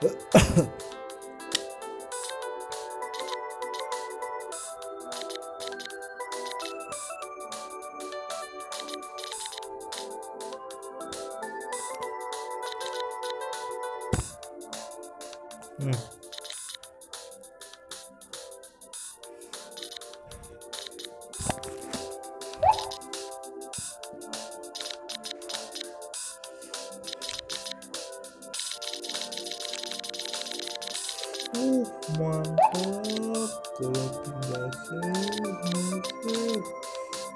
mm.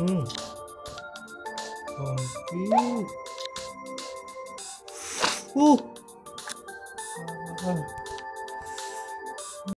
嗯，红米，哦。